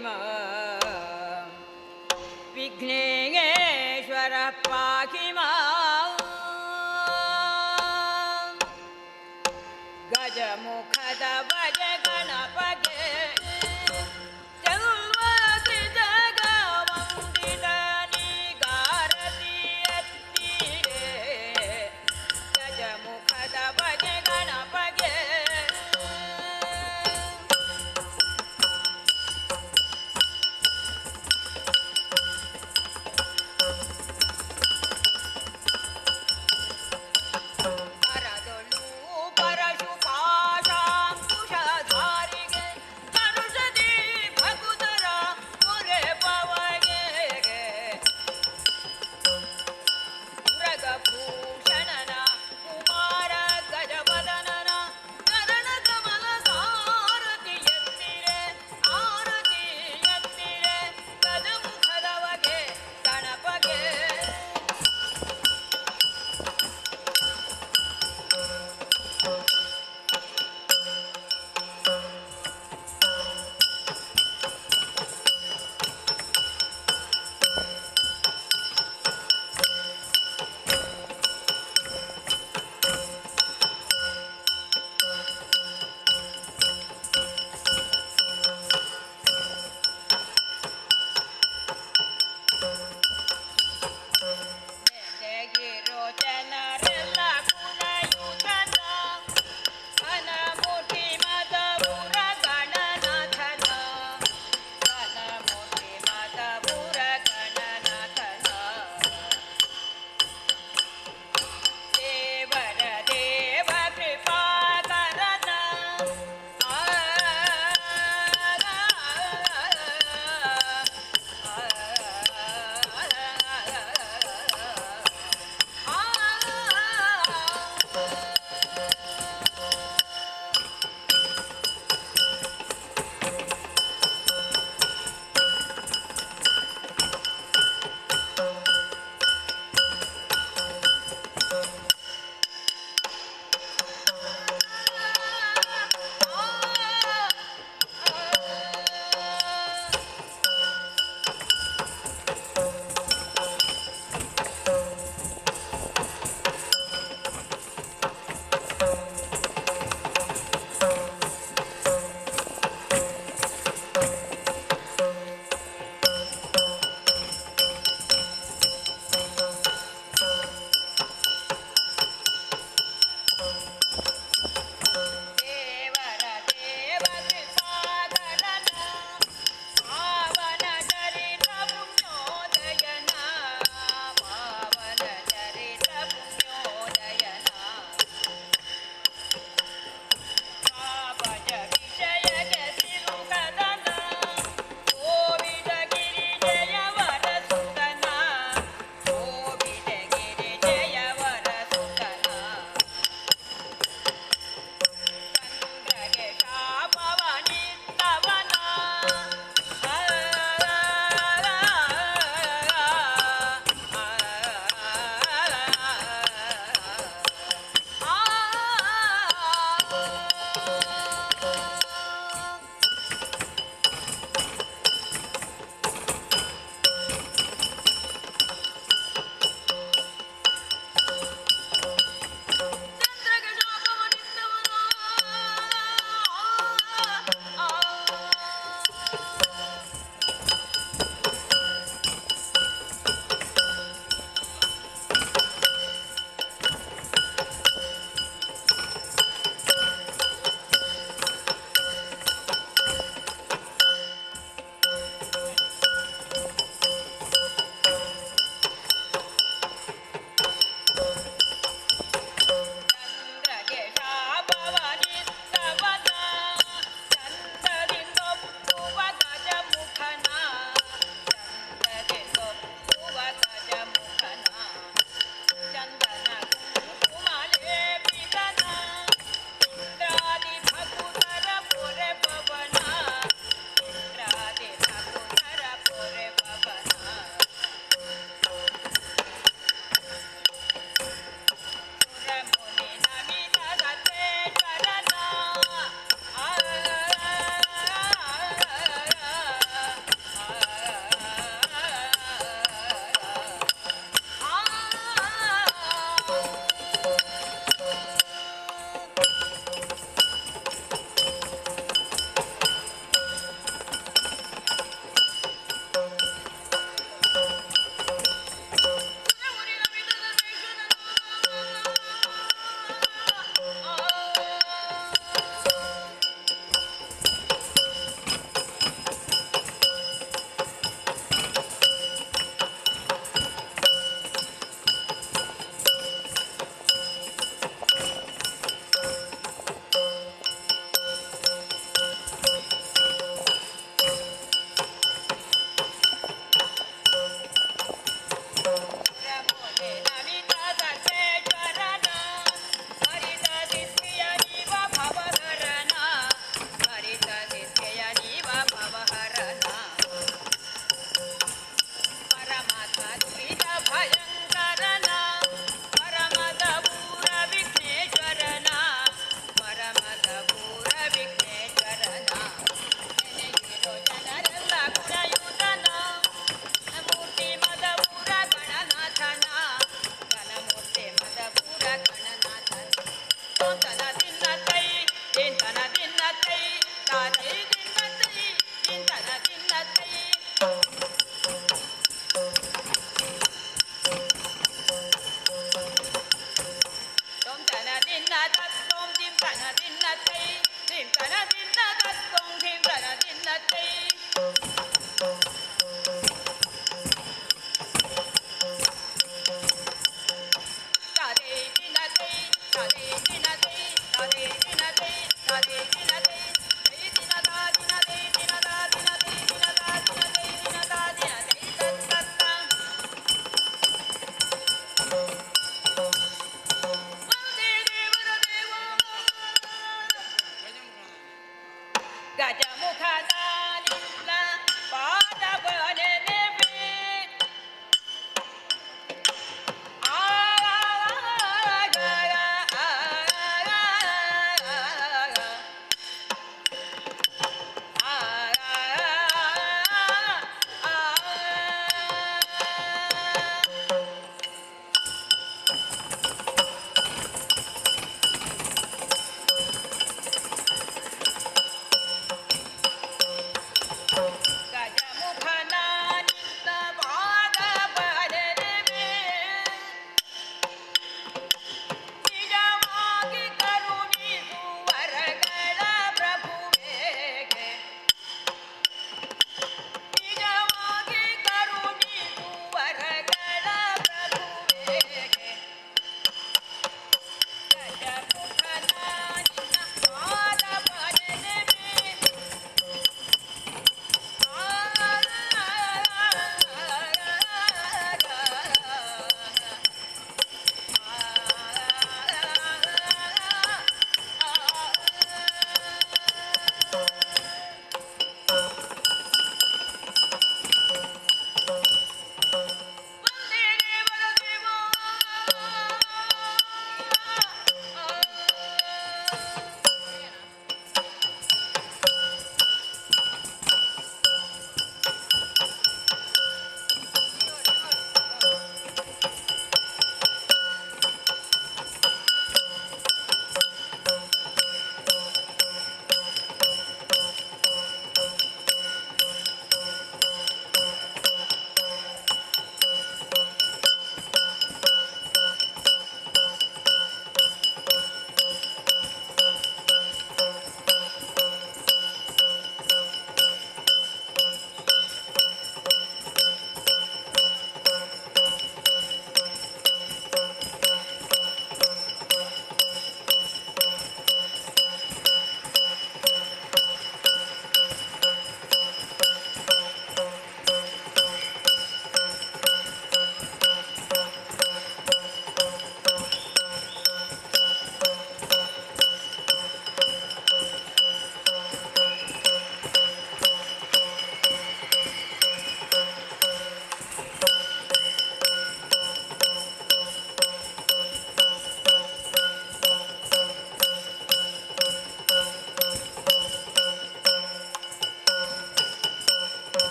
Amen.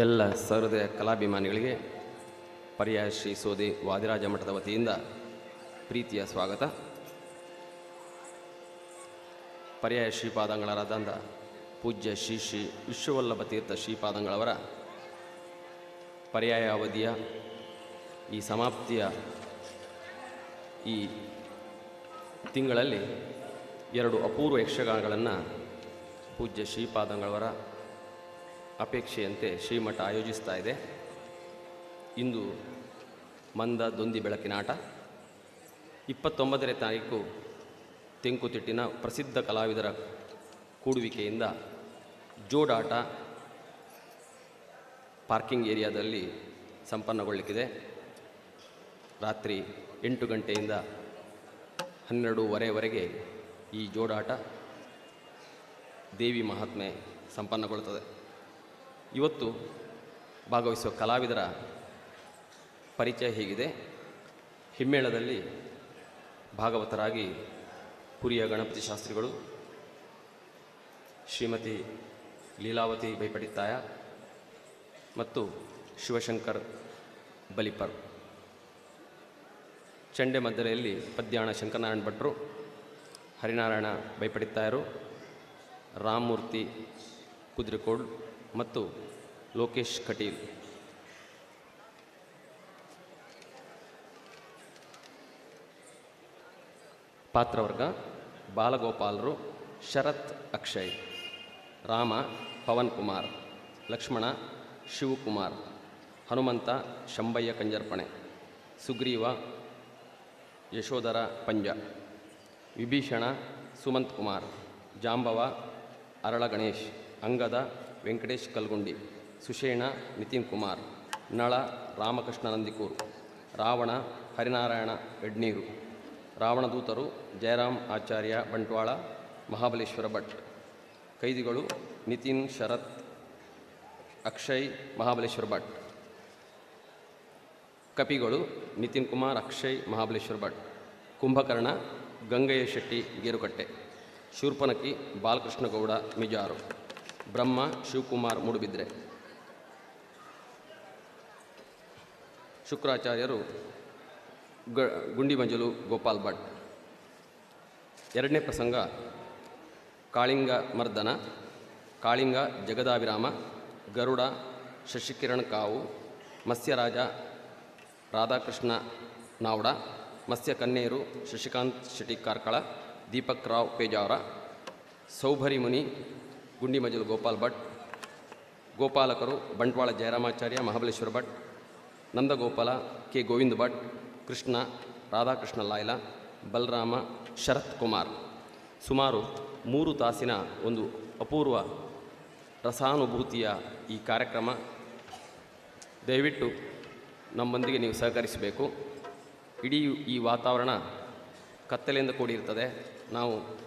ಎಲ್ಲ ಸಹೃದಯ ಕಲಾಭಿಮಾನಿಗಳಿಗೆ ಪರ್ಯಾಯ ಶ್ರೀ ಸೋದಿ ವಾದಿರಾಜ ಮಠದ ವತಿಯಿಂದ ಪ್ರೀತಿಯ ಸ್ವಾಗತ. ಪರ್ಯಾಯ ಶ್ರೀಪಾದಂಗಳರಾದಂಥ ಪೂಜ್ಯ ಶ್ರೀ ಶ್ರೀ ವಿಶ್ವವಲ್ಲಭ ತೀರ್ಥ ಶ್ರೀಪಾದಂಗಳವರ ಪರ್ಯಾಯ ಅವಧಿಯ ಈ ಸಮಾಪ್ತಿಯ ಈ ತಿಂಗಳಲ್ಲಿ ಎರಡು ಅಪೂರ್ವ ಯಕ್ಷಗಾನಗಳನ್ನು ಪೂಜ್ಯ ಶ್ರೀಪಾದಂಗಳವರ ಅಪೇಕ್ಷೆಯಂತೆ ಶ್ರೀಮಠ ಆಯೋಜಿಸ್ತಾ ಇದೆ. ಇಂದು ಮಂದ ದೊಂದಿ ಬೆಳಕಿನ ಆಟ. ಇಪ್ಪತ್ತೊಂಬತ್ತನೇ ತಾರೀಕು ತೆಂಕುತಿಟ್ಟಿನ ಪ್ರಸಿದ್ಧ ಕಲಾವಿದರ ಕೂಡುವಿಕೆಯಿಂದ ಜೋಡಾಟ ಪಾರ್ಕಿಂಗ್ ಏರಿಯಾದಲ್ಲಿ ಸಂಪನ್ನಗೊಳ್ಳಲಿಕ್ಕಿದೆ ರಾತ್ರಿ ಎಂಟು ಗಂಟೆಯಿಂದ ಹನ್ನೆರಡೂವರೆವರೆಗೆ ಈ ಜೋಡಾಟ ದೇವಿ ಮಹಾತ್ಮೆ ಸಂಪನ್ನಗೊಳ್ಳುತ್ತದೆ. ಇವತ್ತು ಭಾಗವಹಿಸುವ ಕಲಾವಿದರ ಪರಿಚಯ ಹೀಗಿದೆ. ಹಿಮ್ಮೇಳದಲ್ಲಿ ಭಾಗವತರಾಗಿ ಪುರಿಯ ಗಣಪತಿ ಶಾಸ್ತ್ರಿಗಳು ಶ್ರೀಮತಿ ಲೀಲಾವತಿ ಬೈಪಡಿತ್ತಾಯ ಮತ್ತು ಶಿವಶಂಕರ್ ಬಲಿಪರ್. ಚಂಡೆ ಮದ್ದಲೆಯಲ್ಲಿ ಪದ್ಯಾಣ ಶಂಕರನಾರಾಯಣ ಭಟ್ರು, ಹರಿನಾರಾಯಣ ಭೈಪಡಿತಾಯರು ರಾಮಮೂರ್ತಿ ಕುದ್ರೆಕೋಡ್ ಮತ್ತು ಲೋಕೇಶ್ ಕಟೀಲ್. ಪಾತ್ರವರ್ಗ ಬಾಲಗೋಪಾಲರು ಶರತ್ ಅಕ್ಷಯ್, ರಾಮ ಪವನ್ ಕುಮಾರ್ ಲಕ್ಷ್ಮಣ ಶಿವಕುಮಾರ್, ಹನುಮಂತ ಶಂಬಯ್ಯ ಕಂಜರ್ಪಣೆ, ಸುಗ್ರೀವ ಯಶೋಧರ ಪಂಜ, ವಿಭೀಷಣ ಸುಮಂತ್ ಕುಮಾರ್, ಜಾಂಬವ ಅರಳ ಗಣೇಶ್ ಅಂಗದ ವೆಂಕಟೇಶ್ ಕಲ್ಗುಂಡಿ, ಸುಷೇಣ ನಿತಿನ್ ಕುಮಾರ್, ನಳ ರಾಮಕೃಷ್ಣ ನಂದಿಕೂರ್, ರಾವಣ ಹರಿನಾರಾಯಣ ಎಡ್ನೀರು ರಾವಣದೂತರು ಜಯರಾಮ್ ಆಚಾರ್ಯ ಬಂಟ್ವಾಳ, ಮಹಾಬಲೇಶ್ವರ ಭಟ್, ಕೈದಿಗಳು ನಿತಿನ್ ಶರತ್, ಅಕ್ಷಯ್ ಮಹಾಬಲೇಶ್ವರ ಭಟ್, ಕಪಿಗಳು ನಿತಿನ್ ಕುಮಾರ್, ಅಕ್ಷಯ್ ಮಹಾಬಲೇಶ್ವರ ಭಟ್, ಕುಂಭಕರ್ಣ, ಗಂಗಯ್ಯ ಶೆಟ್ಟಿ ಗೇರುಕಟ್ಟೆ, ಶೂರ್ಪನಕಿ ಬಾಲಕೃಷ್ಣಗೌಡ ಮಿಜಾರು. ಬ್ರಹ್ಮ, ಶಿವಕುಮಾರ್ ಮೂಡುಬಿದ್ರೆ. ಶುಕ್ರಾಚಾರ್ಯರು ಗ, ಗುಂಡಿಮಂಜಲು ಗೋಪಾಲ್ ಭಟ್. ಎರಡನೇ ಪ್ರಸಂಗ, ಕಾಳಿಂಗ ಮರ್ದನ, ಕಾಳಿಂಗ ಜಗದಾಭಿರಾಮ, ಗರುಡ, ಶಶಿಕಿರಣ್ ಕಾವು, ಮತ್ಸ್ಯರಾಜ, ರಾಧಾಕೃಷ್ಣ ನಾವ್ಡ, ಮತ್ಸ್ಯ ಕನ್ನೇರು, ಶಶಿಕಾಂತ್ ಶೆಟ್ಟಿ ಕಾರ್ಕಳ ದೀಪಕ್ ರಾವ್ ಪೇಜಾವರ ಸೌಭರಿ ಮುನಿ ಗುಂಡಿಮಜಲು ಗೋಪಾಲ್ ಭಟ್, ಗೋಪಾಲಕರು ಬಂಟ್ವಾಳ ಜಯರಾಮಾಚಾರ್ಯ, ಮಹಾಬಲೇಶ್ವರ ಭಟ್, ನಂದಗೋಪಾಲ, ಕೆ ಗೋವಿಂದ ಭಟ್, ಕೃಷ್ಣ, ರಾಧಾಕೃಷ್ಣ ಲಾಯ್ಲ, ಬಲರಾಮ, ಶರತ್ ಕುಮಾರ್. ಸುಮಾರು ಮೂರು ತಾಸಿನ ಒಂದು ಅಪೂರ್ವ ರಸಾನುಭೂತಿಯ ಈ ಕಾರ್ಯಕ್ರಮ. ದಯವಿಟ್ಟು ನಮ್ಮೊಂದಿಗೆ ನೀವು ಸಹಕರಿಸಬೇಕು. ಇಡೀ ಈ ವಾತಾವರಣ ಕತ್ತಲೆಯಿಂದ ಕೂಡಿರ್ತದೆ. ನಾವು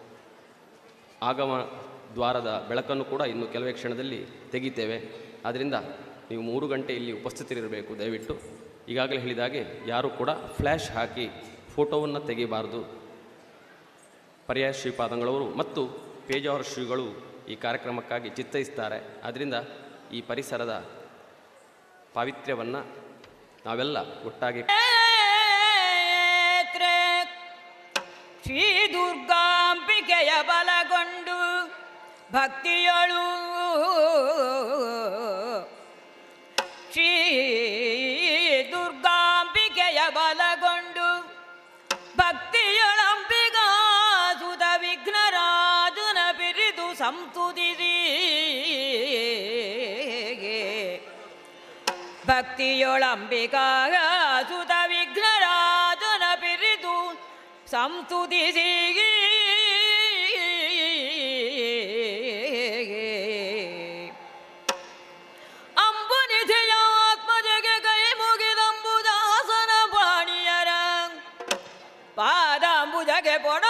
ಆಗಮ ದ್ವಾರದ ಬೆಳಕನ್ನು ಕೂಡ ಇನ್ನು ಕೆಲವೇ ಕ್ಷಣದಲ್ಲಿ ತೆಗಿತೇವೆ. ಆದ್ದರಿಂದ ನೀವು ಮೂರು ಗಂಟೆ ಇಲ್ಲಿ ಉಪಸ್ಥಿತರಿರಬೇಕು ದಯವಿಟ್ಟು. ಈಗಾಗಲೇ ಹೇಳಿದಾಗೆ ಯಾರೂ ಕೂಡ ಫ್ಲ್ಯಾಶ್ ಹಾಕಿ ಫೋಟೋವನ್ನು ತೆಗೆಯಬಾರದು ಪರ್ಯಾಯ ಶ್ರೀಪಾದಂಗಳವರು ಮತ್ತು ಪೇಜಾವರ ಶ್ರೀಗಳು ಈ ಕಾರ್ಯಕ್ರಮಕ್ಕಾಗಿ ಚಿತ್ತೈಸ್ತಾರೆ. ಆದ್ದರಿಂದ ಈ ಪರಿಸರದ ಪಾವಿತ್ರ್ಯವನ್ನು ನಾವೆಲ್ಲ ಒಟ್ಟಾಗಿ ಶ್ರೀ ದುರ್ಗಾಂಬಿಕೆಯ ಬಲಗೊಂಡು ಭಕ್ತಿಯಳು ಶ್ರೀ ದುರ್ಗಾಂಬಿಕೆಯ ಬಲಗೊಂಡು ಭಕ್ತಿಯೊಳಂಬಿಗಾ ಸುತ ವಿಘ್ನರಾಜುನ ಬಿರಿದು ಸಂತುದಿರಿ. ಭಕ್ತಿಯೊಳಂಬಿಕಾಗ ಸುತ ವಿಘ್ನರಾಜನ ಬಿರಿದು ಸಂತುದಿಸಿ por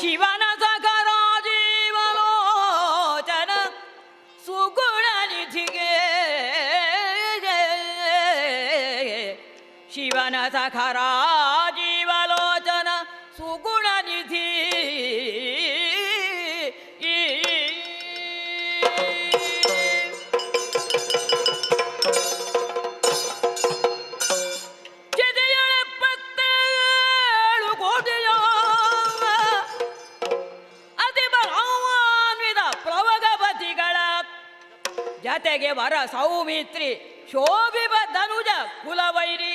ಶಿವನ ಸಕರ ಜೀವಲೋಚನ ಸುಗುಣ ನಿಧಿಗೆ ಶಿವನ ಸಖರಾ ವರ ಸೌಮಿತ್ರಿ ಶೋಭಿವ ಧನುಜ ಕುಲವೈರಿ.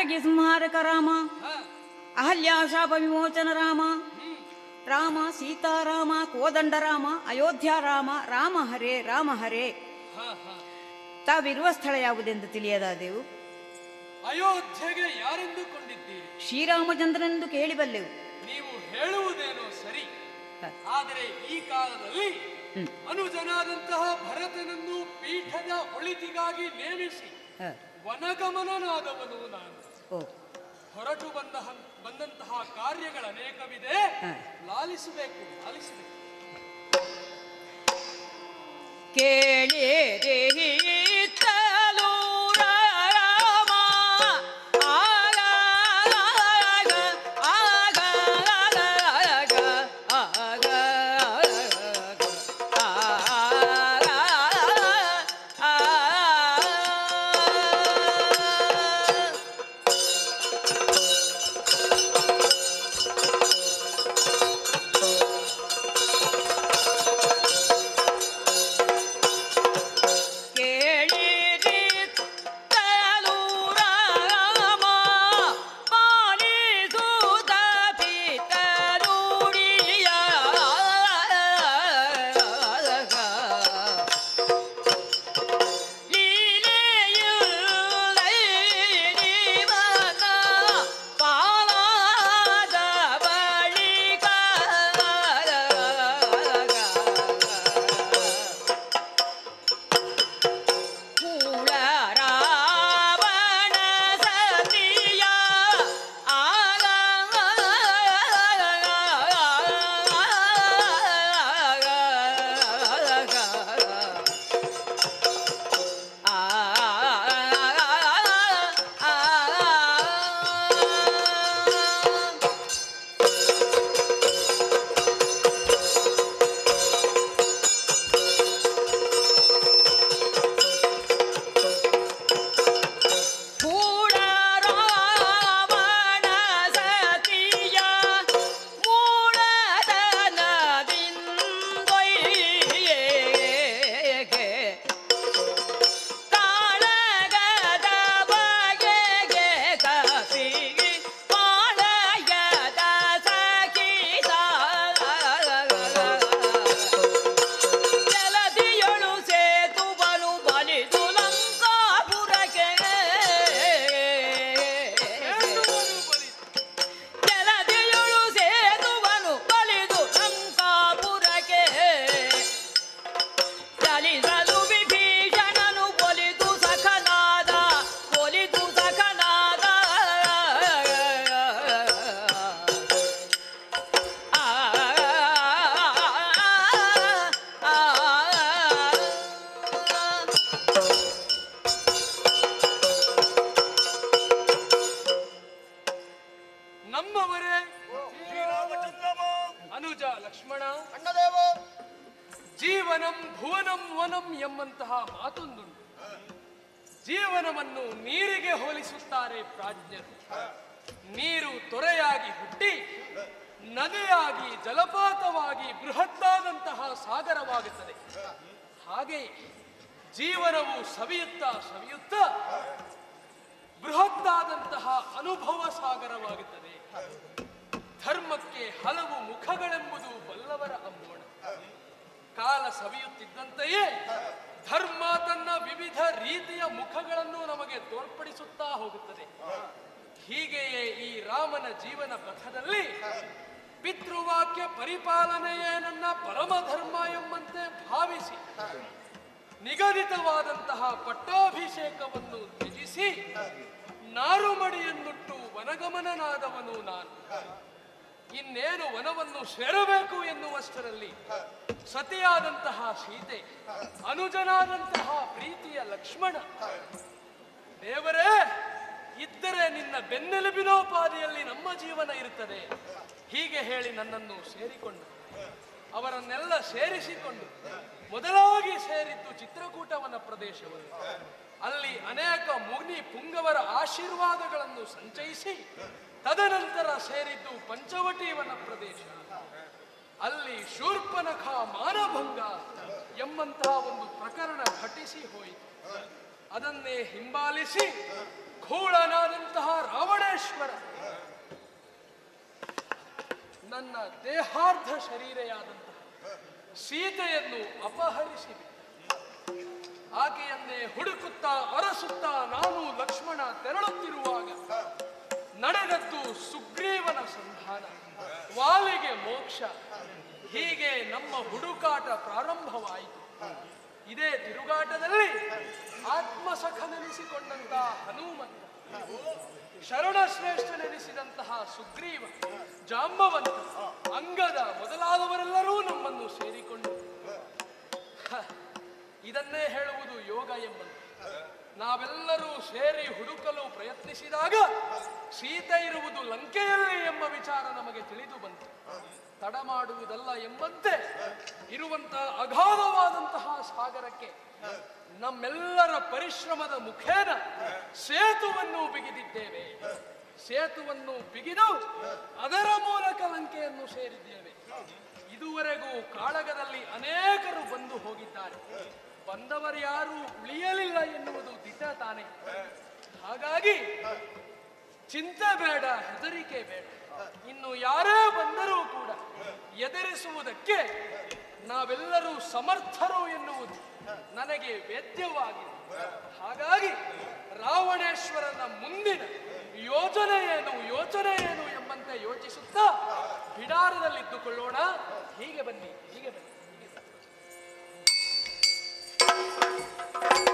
ತಾಟಕಿ ಸಂಹಾರಕ ರಾಮ ಅಹಲ್ಯ ಶಾಪ ವಿಮೋಚನ ರಾಮ. ರಾಮ ಸೀತಾರಾಮ ಕೋದಂಡ ರಾಮ ಅಯೋಧ್ಯ ರಾಮ ರಾಮ ಹರೇ ರಾಮ ಹರೇ. ತಾವಿರುವ ಸ್ಥಳ ಯಾವುದೆಂದು ತಿಳಿಯದಾದೆವು ಅಯೋಧ್ಯೆಗೆ ಯಾರೆಂದುಕೊಂಡಿದ್ದೀರಿ ಶ್ರೀರಾಮಚಂದ್ರನೆಂದು ಕೇಳಿಬಲ್ಲೆವು ನೀವು ಹೇಳುವುದೇನೋ ಸರಿ ಆದರೆ ಈ ಕಾಲದಲ್ಲಿ. ಅನುಜನಾದಂತಹ ಭರತನನ್ನು ಪೀಠದ ಒಳಿತಿಗಾಗಿ ನೇಮಿಸಿ. ವನಗಮನನಾದವನು ನಾನು ಹೊರಟು ಬಂದ ಬಂದಂತಹ ಕಾರ್ಯಗಳ ಅನೇಕವಿದೆ. ಲಾಲಿಸಬೇಕು ಲಾಲಿಸಬೇಕು. ಕೇಳಿರಿತ್ತಲು ಸೀತೆ, ಅನುಜನಾದಂತಹ ಪ್ರೀತಿಯ ಲಕ್ಷ್ಮಣ. ದೇವರೇ, ಇದ್ದರೆ ನಿನ್ನ ಬೆನ್ನೆಲುಬಿನೋಪಾದಿಯಲ್ಲಿ ನಮ್ಮ ಜೀವನ ಇರುತ್ತದೆ. ಹೀಗೆ ಹೇಳಿ ನನ್ನನ್ನು ಸೇರಿಕೊಂಡು, ಅವರನ್ನೆಲ್ಲ ಸೇರಿಸಿಕೊಂಡು, ಮೊದಲಾಗಿ ಸೇರಿದ್ದು ಚಿತ್ರಕೂಟವನ ಪ್ರದೇಶವನ್ನು. ಅಲ್ಲಿ ಅನೇಕ ಮುನಿ ಪುಂಗವರ ಆಶೀರ್ವಾದಗಳನ್ನು ಸಂಚಯಿಸಿ, ತದನಂತರ ಸೇರಿದ್ದು ಪಂಚವಟಿವನ ಪ್ರದೇಶ. ಅಲ್ಲಿ ಶೂರ್ಪನಖ ಮಾನಭಂಗ ಎಂಬಂತಹ ಒಂದು ಪ್ರಕರಣ ಘಟಿಸಿ ಹೋಯಿತು. ಅದನ್ನೇ ಹಿಂಬಾಲಿಸಿ ಘೋಳನಾದಂತಹ ರಾವಣೇಶ್ವರ. ನನ್ನ ದೇಹಾರ್ಧ ಶರೀರೆಯಾದಂತಹ ಸೀತೆಯನ್ನು ಅಪಹರಿಸಿ ಆಕೆಯನ್ನೇ ಹುಡುಕುತ್ತಾ ಅರಸುತ್ತಾ ನಾನು ಲಕ್ಷ್ಮಣ ತೆರಳುತ್ತಿರುವಾಗ, ನಡೆದದ್ದು ಸುಗ್ರೀವನ ಸಂಧಾನ. ವಾಲಿಗೆ ಮೋಕ್ಷ. ಹೀಗೆ ನಮ್ಮ ಹುಡುಕಾಟ ಪ್ರಾರಂಭವಾಯಿತು. ಇದೇ ತಿರುಗಾಟದಲ್ಲಿ ಆತ್ಮಸಖನೆನಿಸಿಕೊಂಡಂತಹ ಹನುಮಂತ, ಶರಣಶ್ರೇಷ್ಠನೆನಿಸಿದಂತಹ ಸುಗ್ರೀವ, ಜಾಂಬವಂತ, ಅಂಗದ ಮೊದಲಾದವರೆಲ್ಲರೂ ನಮ್ಮನ್ನು ಸೇರಿಕೊಂಡು ಇದನ್ನೇ ಹೇಳುವುದು ಯೋಗ ಎಂಬುದು ನಾವೆಲ್ಲರೂ ಸೇರಿ ಹುಡುಕಲು ಪ್ರಯತ್ನಿಸಿದಾಗ ಸೀತೆ ಇರುವುದು ಲಂಕೆಯಲ್ಲಿ ಎಂಬ ವಿಚಾರ ನಮಗೆ ತಿಳಿದು ಬಂತು. ತಡ ಮಾಡುವುದಲ್ಲ ಎಂಬಂತೆ ಇರುವಂತಹ ಅಗಾಧವಾದಂತಹ ಸಾಗರಕ್ಕೆ ನಮ್ಮೆಲ್ಲರ ಪರಿಶ್ರಮದ ಮುಖೇನ ಸೇತುವನ್ನು ಬಿಗಿದಿದ್ದೇವೆ. ಸೇತುವನ್ನು ಬಿಗಿದು ಅದರ ಮೂಲಕ ಲಂಕೆಯನ್ನು ಸೇರಿದ್ದೇವೆ. ಇದುವರೆಗೂ ಕಾಳಗದಲ್ಲಿ ಅನೇಕರು ಬಂದು ಹೋಗಿದ್ದಾರೆ. ಬಂದವರು ಯಾರು ಉಳಿಯಲಿಲ್ಲ ಎನ್ನುವುದು ದಿಟ ತಾನೆ. ಹಾಗಾಗಿ ಚಿಂತೆ ಬೇಡ, ಹೆದರಿಕೆ ಬೇಡ. ಇನ್ನು ಯಾರೇ ಬಂದರೂ ಕೂಡ ಎದುರಿಸುವುದಕ್ಕೆ ನಾವೆಲ್ಲರೂ ಸಮರ್ಥರು ಎನ್ನುವುದು ನನಗೆ ವೇದ್ಯವಾಗಿದೆ. ಹಾಗಾಗಿ ರಾವಣೇಶ್ವರನ ಮುಂದಿನ ಯೋಜನೆ ಏನು, ಯೋಚನೆ ಏನು ಎಂಬಂತೆ ಯೋಚಿಸುತ್ತಾ ಬಿಡಾರದಲ್ಲಿದ್ದುಕೊಳ್ಳೋಣ. ಹೀಗೆ ಬನ್ನಿ ಹೀಗೆ ಬನ್ನಿ. Thank you.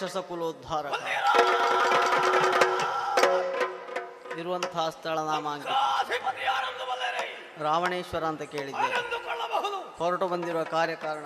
ರಾಕ್ಷಸ ಕುಲೋದ್ಧಾರ ಇರುವಂತಹ ಸ್ಥಳ ರಾವಣೇಶ್ವರ ಅಂತ ಕೇಳಿದ್ದೆ. ಹೊರಟು ಬಂದಿರುವ ಕಾರ್ಯಕಾರಣ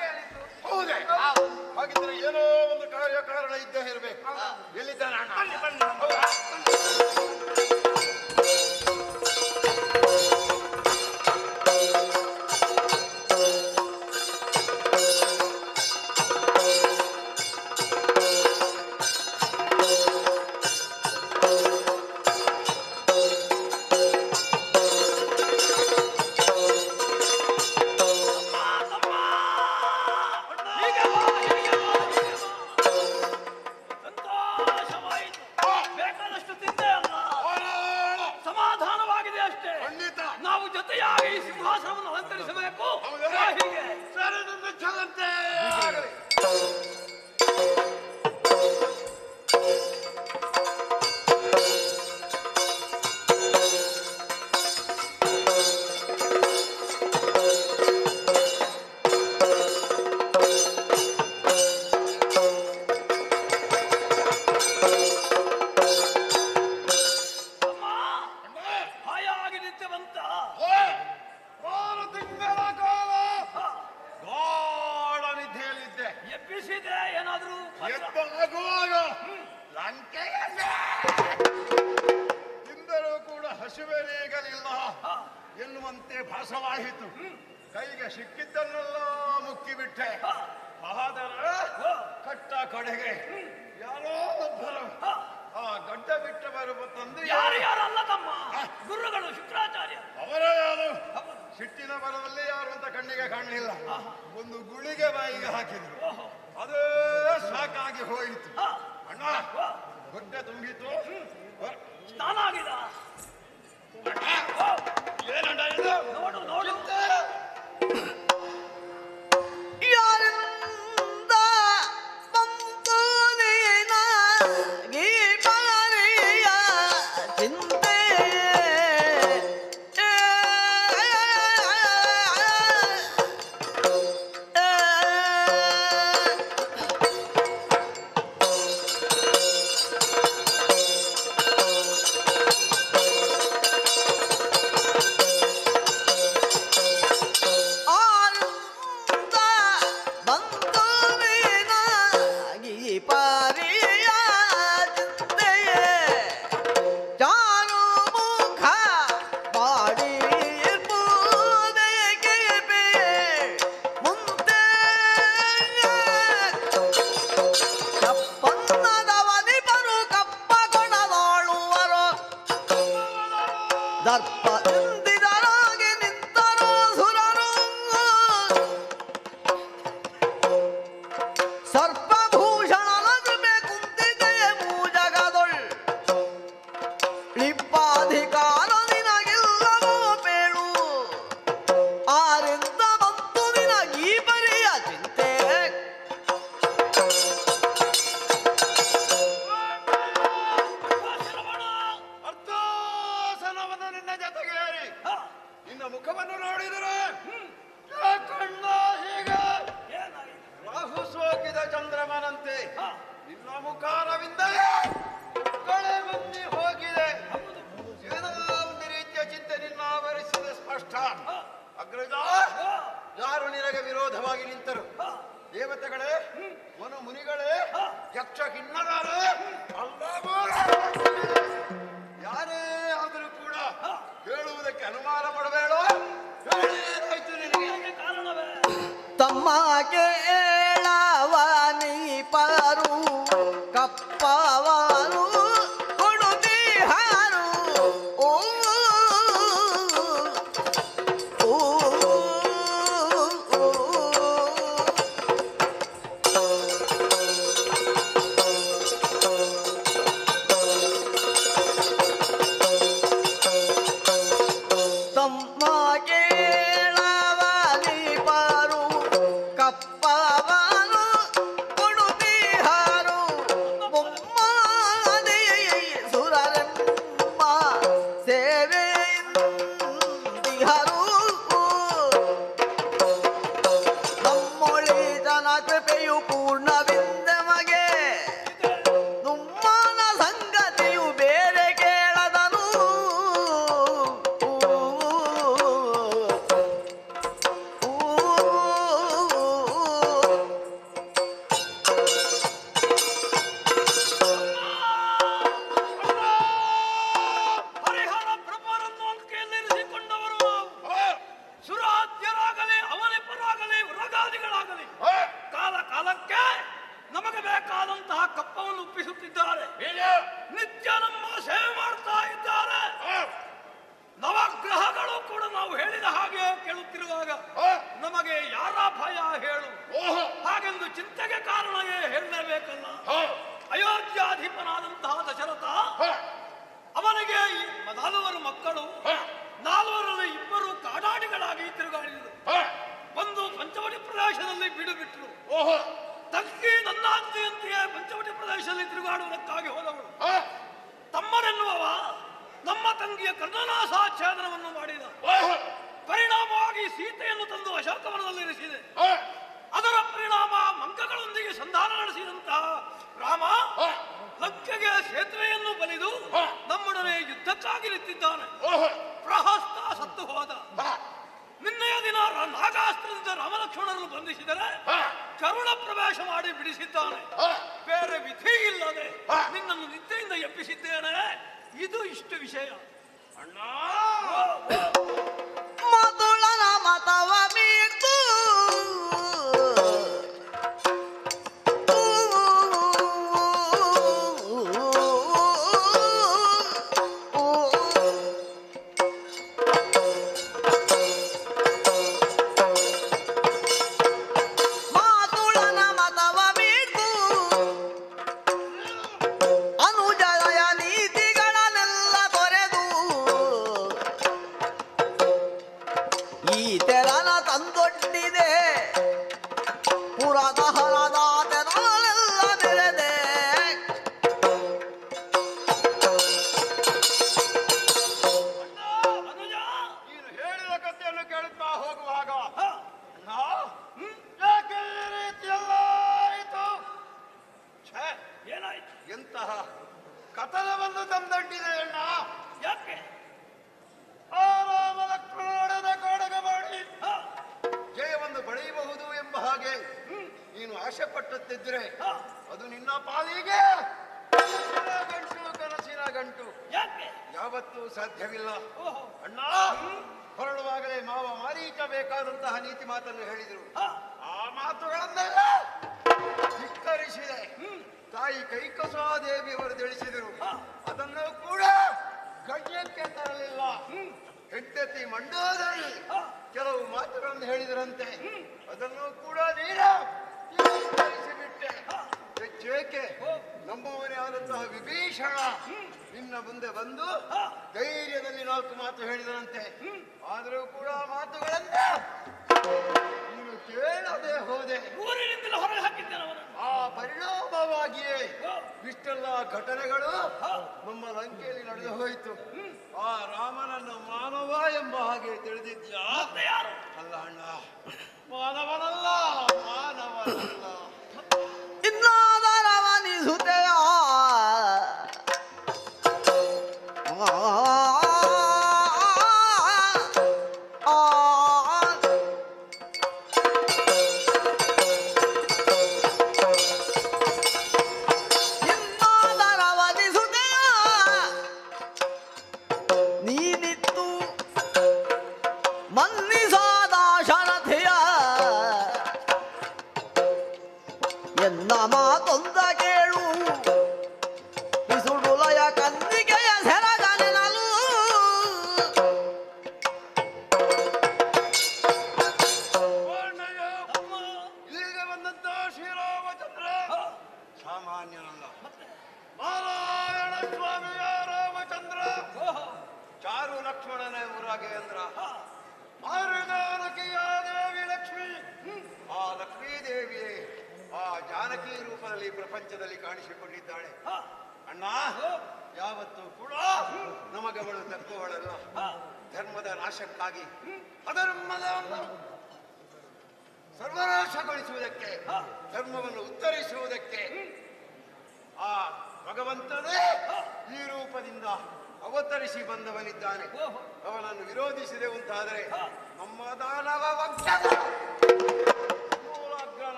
ಹೇಳಿದ್ದು. ಹೌದೇ. ಹಾಗಿದ್ರೆ ಏನೋ ಒಂದು ಕಾರ್ಯ ಕಾರಣ ಇದ್ದೇ ಇರಬೇಕು. 娃娃，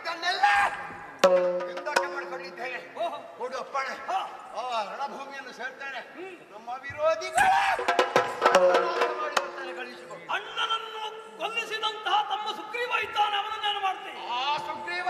ಇದನ್ನೆಲ್ಲ ಯುದ್ಧಕ್ಕೆ ಮಾಡಿಕೊಂಡಿದ್ದೇನೆ. ಕೊಡು ಅಪ್ಪಣೆ. ಆ ರಣಭೂಮಿಯನ್ನು ಸೇರ್ತಾನೆ ನಮ್ಮ ವಿರೋಧಿಗಳ. ಅಣ್ಣನನ್ನು ಕೊಲ್ಲಿಸಿದಂತಹ ತಮ್ಮ ಸುಗ್ರೀವ ಇದ್ದಾನೆ ಅವನನ್ನು ನಾನು ಮಾಡ್ತೇನೆ. ಆ ಸುಗ್ರೀವ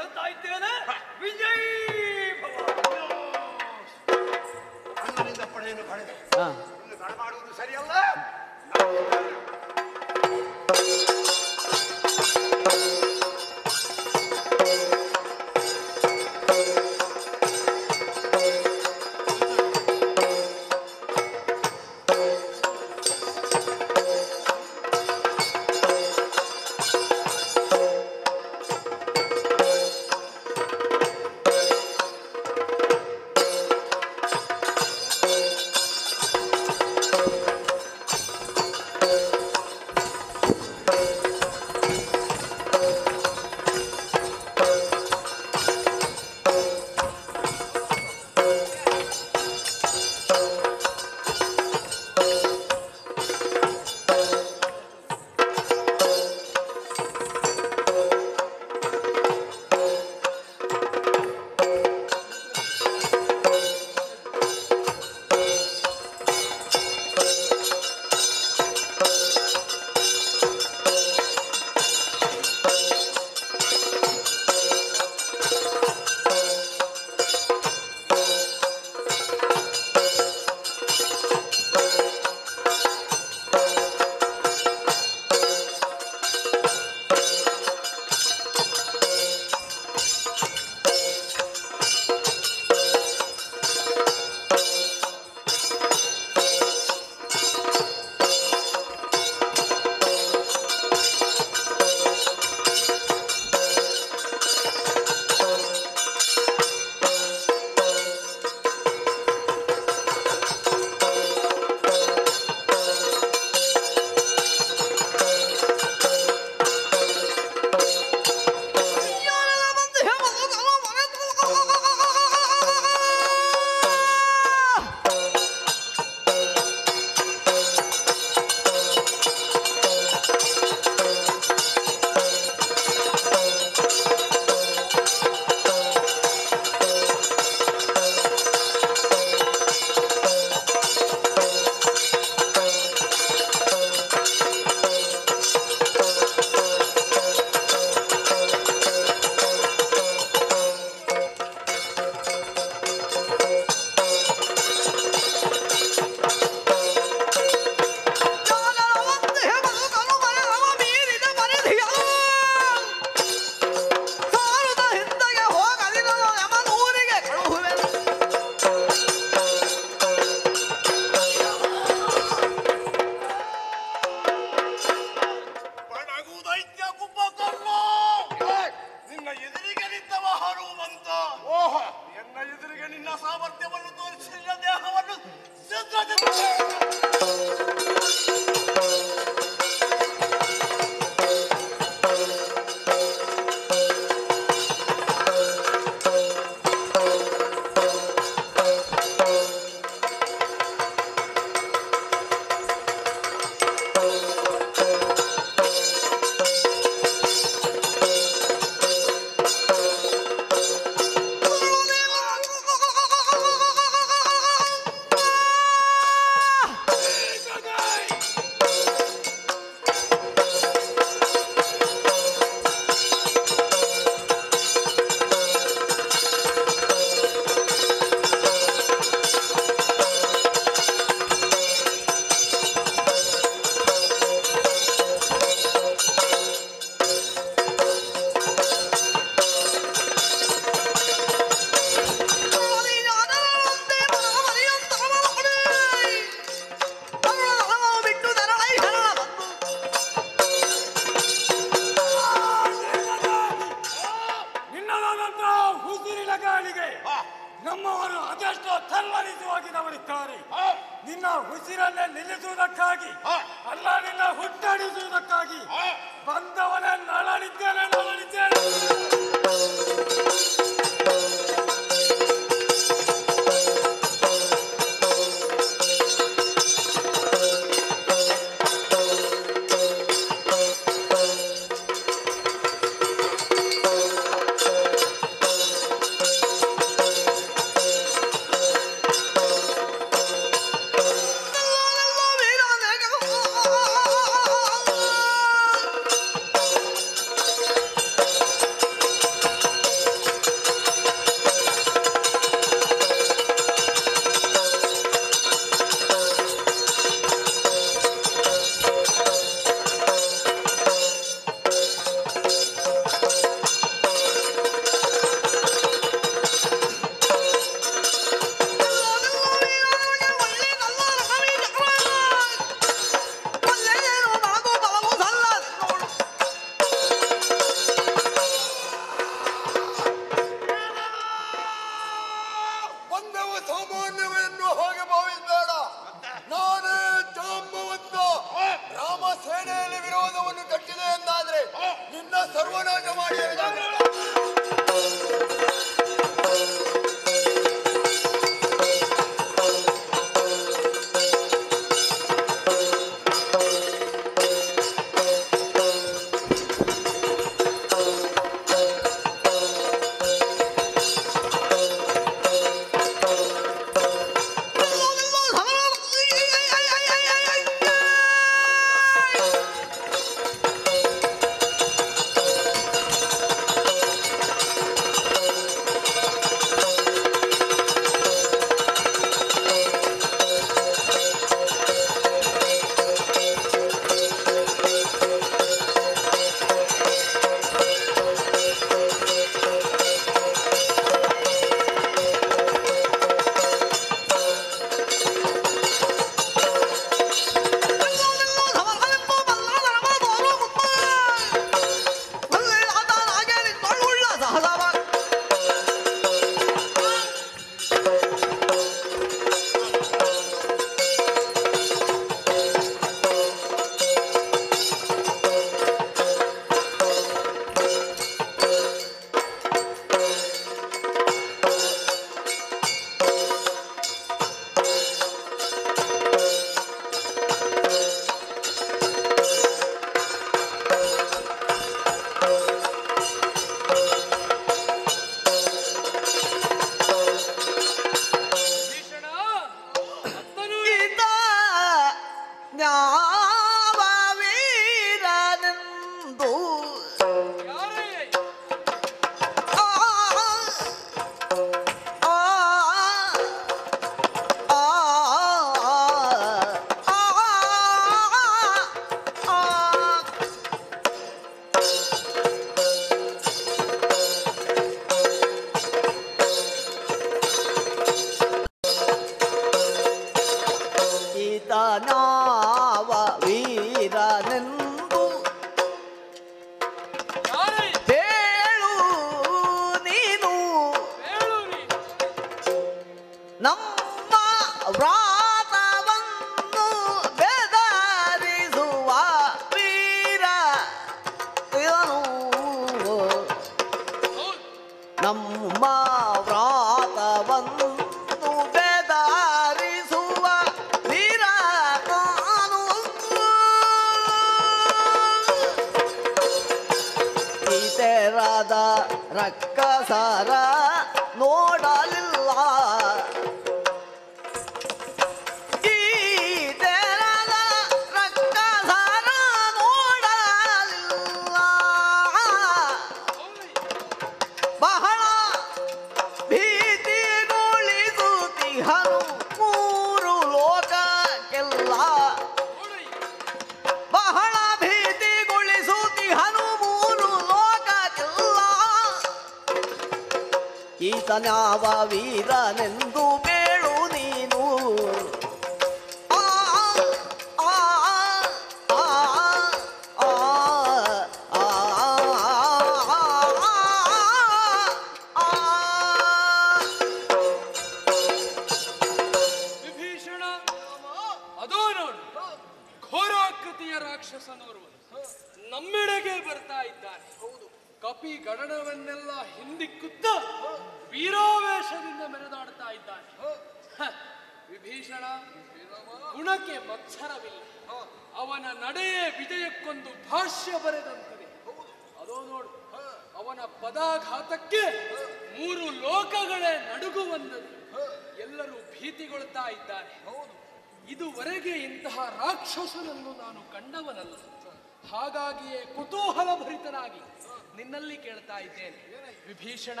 ಕೇಳ್ತಾ ಇದ್ದೇನೆ. ವಿಭೀಷಣ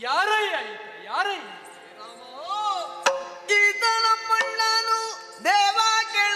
ಯಾರಯ್ಯ ಯಾರೈ ರಾಮ ಈತನ ಪಣ್ಣನು ದೇವ ಕೇಳ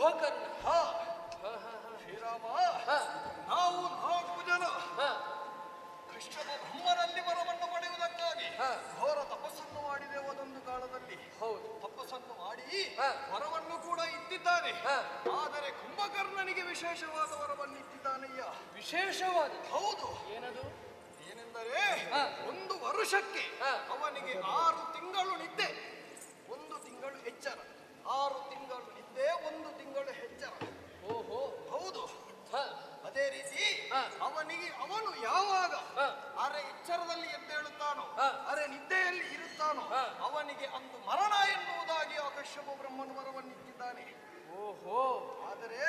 ಕುಂಭಕರ್ಣ ಹ. ಶ್ರೀರಾಮ ನಾವು ನಾಲ್ಕು ಜನ ಹ. ಕೃಷ್ಣನ ಬ್ರಹ್ಮನಲ್ಲಿ ವರವನ್ನು ಪಡೆಯುವುದಕ್ಕಾಗಿ ಹ. ಘೋರ ತಪಸ್ಸನ್ನು ಮಾಡಿದೆವು ಅದೊಂದು ಕಾಲದಲ್ಲಿ. ಹೌದು. ತಪಸ್ಸನ್ನು ಮಾಡಿ. ವರವನ್ನು ಕೂಡ ಇಟ್ಟಿದ್ದಾನೆ ಹ. ಆದರೆ ಕುಂಭಕರ್ಣನಿಗೆ ವಿಶೇಷವಾದ ವರವನ್ನು ಇಟ್ಟಿದ್ದಾನಯ್ಯ. ವಿಶೇಷವಾದ. ಹೌದು. ಏನದು? ಏನೆಂದರೆ ಹ. ಒಂದು ವರುಷಕ್ಕೆ. ಅವನಿಗೆ ಆರು ತಿಂಗಳು ನಿದ್ದೆ. ಒಂದು ತಿಂಗಳು ಎಚ್ಚರ. ಆರು ತಿಂಗಳು ನಿದ್ದೆ ಒಂದು ತಿಂಗಳು ಎಚ್ಚರ ಓಹೋ ಹೌದು ಅದೇ ರೀತಿ. ಅವನಿಗೆ ಅವನು ಯಾವಾಗ ಅರೆ ಎಚ್ಚರದಲ್ಲಿ ಎದ್ದೇಳುತ್ತಾನೋ. ಅರೆ ನಿದ್ದೆಯಲ್ಲಿ ಇರುತ್ತಾನೋ ಅವನಿಗೆ ಅಂದು ಮರಣ ಎನ್ನುವುದಾಗಿ ಆ ಕಶ್ಯಪ ಬ್ರಹ್ಮನು ವರವನ್ನಿಟ್ಟಿದ್ದಾನೆ ಓಹೋ ಆದರೆ.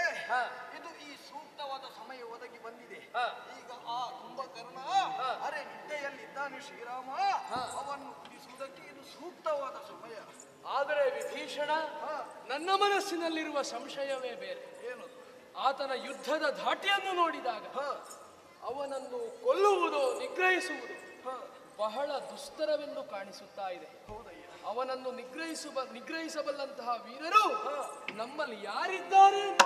ಇದು ಈ ಸೂಕ್ತವಾದ ಸಮಯ ಒದಗಿ ಬಂದಿದೆ. ಈಗ ಆ ಕುಂಭಕರ್ಣ. ಅರೆ ನಿದ್ದೆಯಲ್ಲಿ ಇದ್ದಾನೆ ಶ್ರೀರಾಮ. ಅವನ್ನು ಕುಡಿಸುವುದಕ್ಕೆ ಇದು ಸೂಕ್ತವಾದ ಸಮಯ ಆದರೆ ವಿಭೀಷಣ ನನ್ನ ಮನಸ್ಸಿನಲ್ಲಿರುವ ಸಂಶಯವೇ ಬೇರೆ. ಏನು? ಆತನ ಯುದ್ಧದ ಧಾಟಿಯನ್ನು ನೋಡಿದಾಗ. ಅವನನ್ನು ಕೊಲ್ಲುವುದು ನಿಗ್ರಹಿಸುವುದು. ಬಹಳ ದುಸ್ತರವೆಂದು ಕಾಣಿಸುತ್ತಾ ಇದೆ. ಅವನನ್ನು ನಿಗ್ರಹಿಸುವ ನಿಗ್ರಹಿಸಬಲ್ಲಂತಹ ವೀರರು ನಮ್ಮಲ್ಲಿ ಯಾರಿದ್ದಾರೆ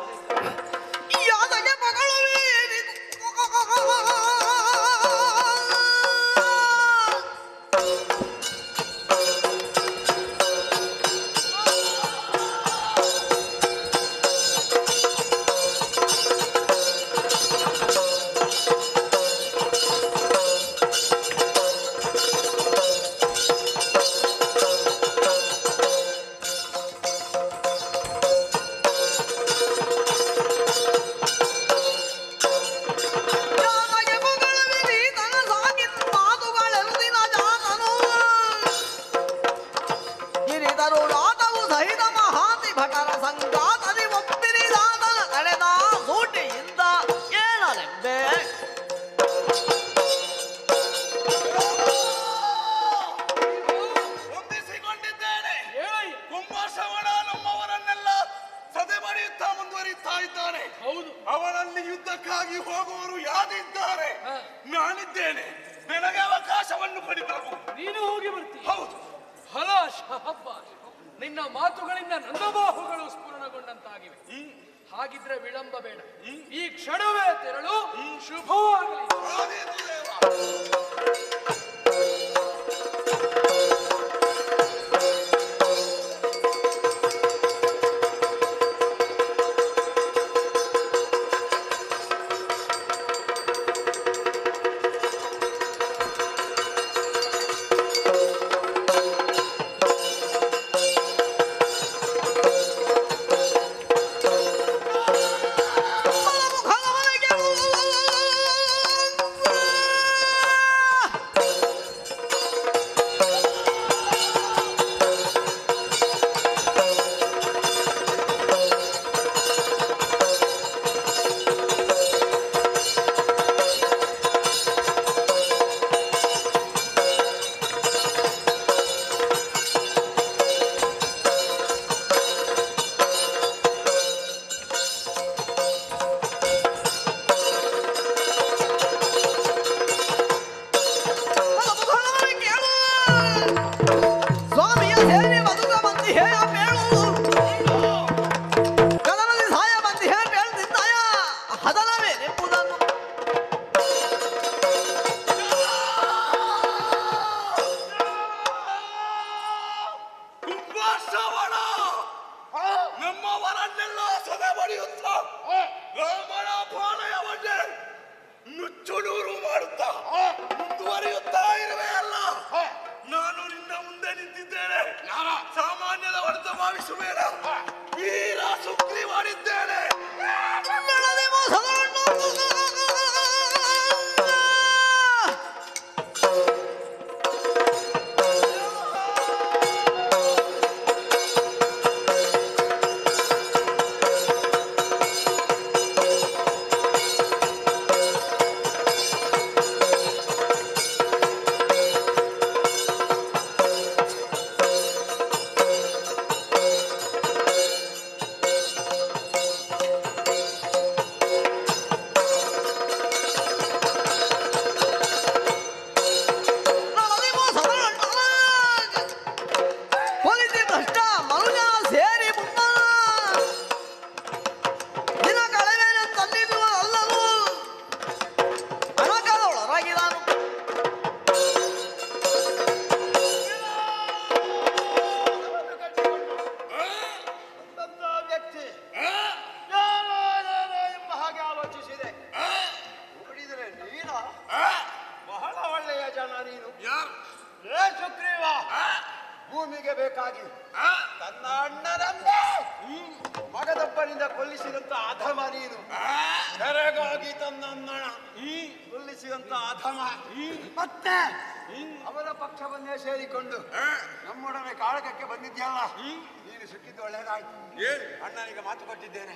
ಅಣ್ಣನಿಗೆ ಮಾತು ಕೊಟ್ಟಿದ್ದೇನೆ.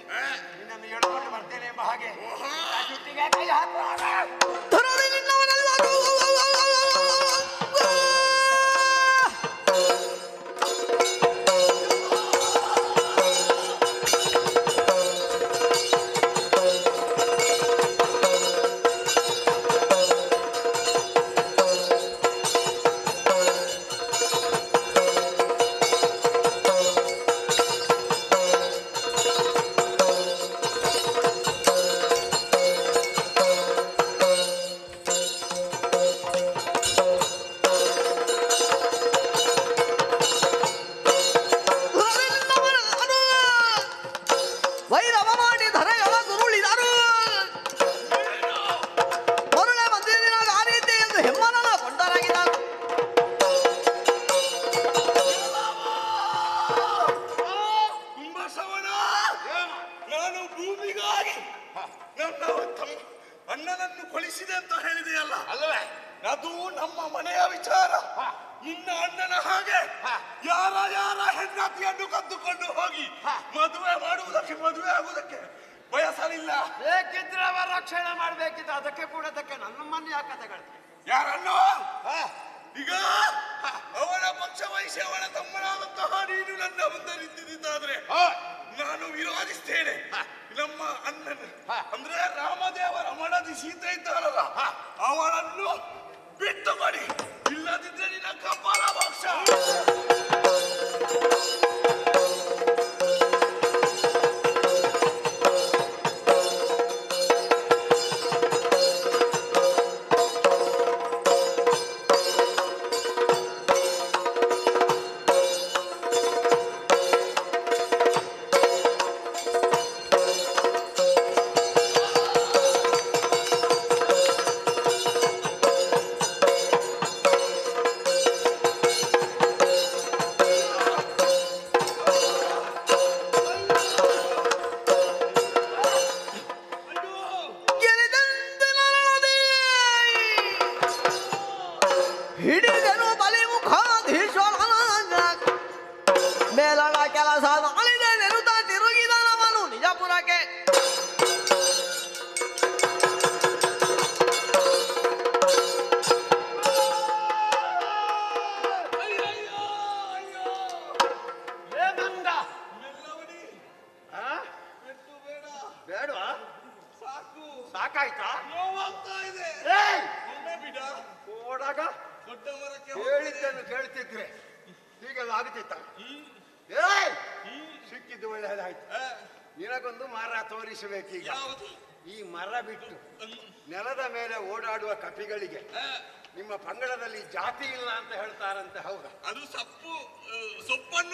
ನಿನ್ನನ್ನು ಎಳ್ಕೊಂಡು ಬರ್ತೇನೆ ಎಂಬ ಹಾಗೆ. ಆ ಜುಟ್ಟಿಗೆ ಕೈ ಹಾಕುವಾಗ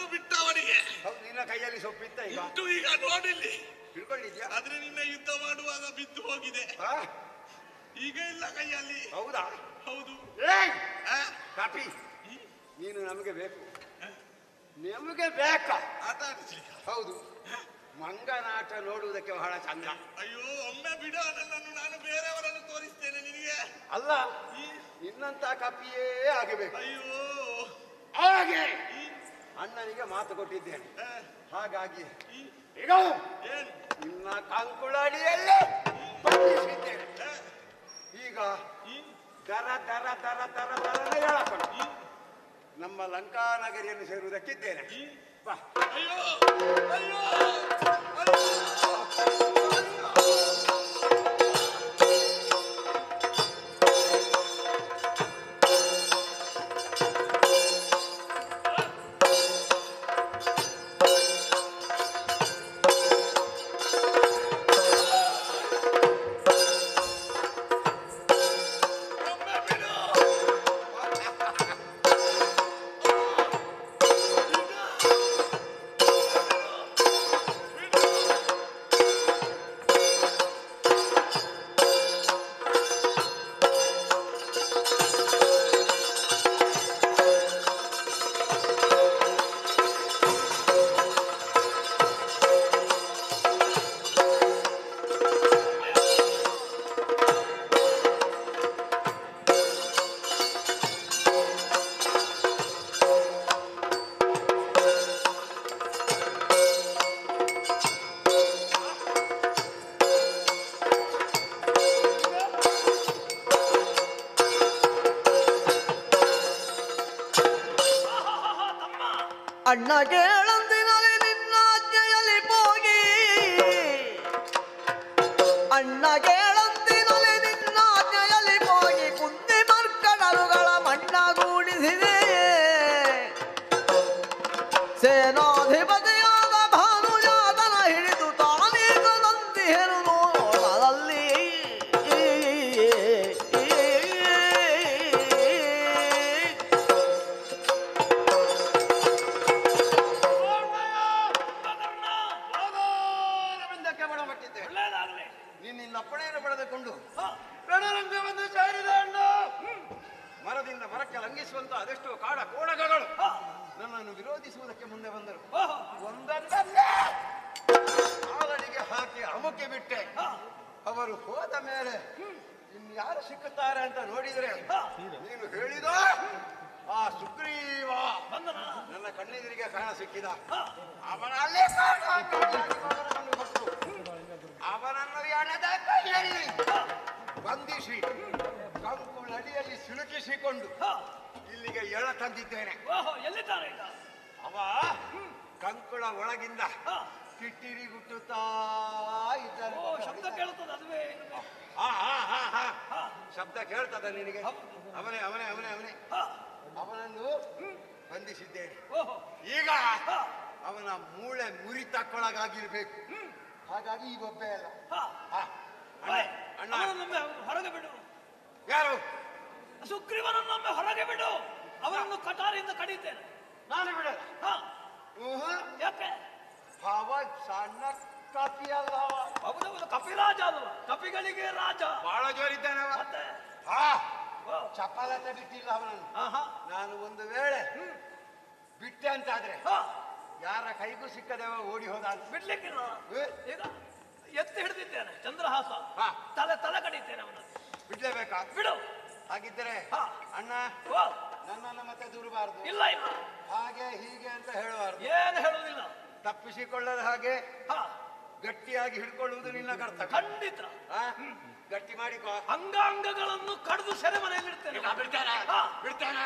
ಸೊಪ್ಪನ್ನು ಬಿಟ್ಟವನಿಗೆ. ಹೌದು ನಿನ್ನ ಕೈಯಲ್ಲಿ ಸೊಪ್ಪಿತ್ತ ಈಗ? ಉಂಟು ಈಗ ನೋಡಿಲ್ಲಿ. ತಿಳ್ಕೊಂಡಿದ್ಯಾ ಆದ್ರೆ ನಿನ್ನ ಯುದ್ಧ ಮಾಡುವಾಗ ಬಿದ್ದು ಹೋಗಿದೆ. ಆ? ಈಗ ಇಲ್ಲ ಕೈಯಲ್ಲಿ. ಹೌದಾ? ಹೌದು. ಏಯ್! ಆ? ಕಪಿ ನೀನು ನಮಗೆ ಬೇಕು. ನಿಮಗೆ ಬೇಕಾ? ಆಟ ಆಡಿಸ್ಲಿಕ್ಕೆ ಹೌದು. ಮಂಗನಾಟ ನೋಡುವುದಕ್ಕೆ ಬಹಳ ಚಂದ. ಅಯ್ಯೋ ಒಮ್ಮೆ ಬಿಡ ನನ್ನನ್ನು ನಾನು ಬೇರೆಯವರನ್ನು ತೋರಿಸ್ತೇನೆ ನಿನಗೆ. ಅಲ್ಲ ನಿನ್ನಂತ ಕಪಿಯೇ ಆಗಬೇಕು ಅಯ್ಯೋ. ಹಾಗೆ! ಅಣ್ಣನಿಗೆ ಮಾತು ಕೊಟ್ಟಿದ್ದೇನೆ. ಹಾಗಾಗಿ ಈಗ ಏನ್? ನಿನ್ನ ಕಂಕುಳಡಿಯಲ್ಲೇ ಬಂಧಿಸಿದ್ದೇನೆ. ಈಗ ದರ ದರ ದರ ದರ ದರ ಹೇಳಪ್ಪ ನಮ್ಮ ಲಂಕಾ ನಗರಿಯನ್ನು ಸೇರುವುದಕ್ಕಿದ್ದೇನೆ. ಬಾ. ಅಯ್ಯೋ! ಅಯ್ಯೋ! ಅಣ್ಣಗೆ ಹಾಗಿದ್ದರೆ ಅಣ್ಣ ನನ್ನನ್ನು ಮತ್ತೆ ದೂರಬಾರದು. ಇಲ್ಲ ಇಲ್ಲ. ಹಾಗೆ ಹೀಗೆ ಅಂತ ಹೇಳಬಾರದು. ಏನು ಹೇಳುವುದಿಲ್ಲ. ತಪ್ಪಿಸಿಕೊಳ್ಳದ ಹಾಗೆ ಗಟ್ಟಿಯಾಗಿ ಹಿಡ್ಕೊಳ್ಳುವುದು ನಿನ್ನ ಕರ್ತ ಖಂಡಿತ. ಗಟ್ಟಿ ಮಾಡಿಕೋ. ಅಂಗಾಂಗಗಳನ್ನು ಕಡಿದು ಸೆರೆಮನೆಯಲ್ಲಿ ಇಡ್ತೇನೆ ಬಿಡ್ತೇನೆ. ಬಿಡ್ತೇನೆ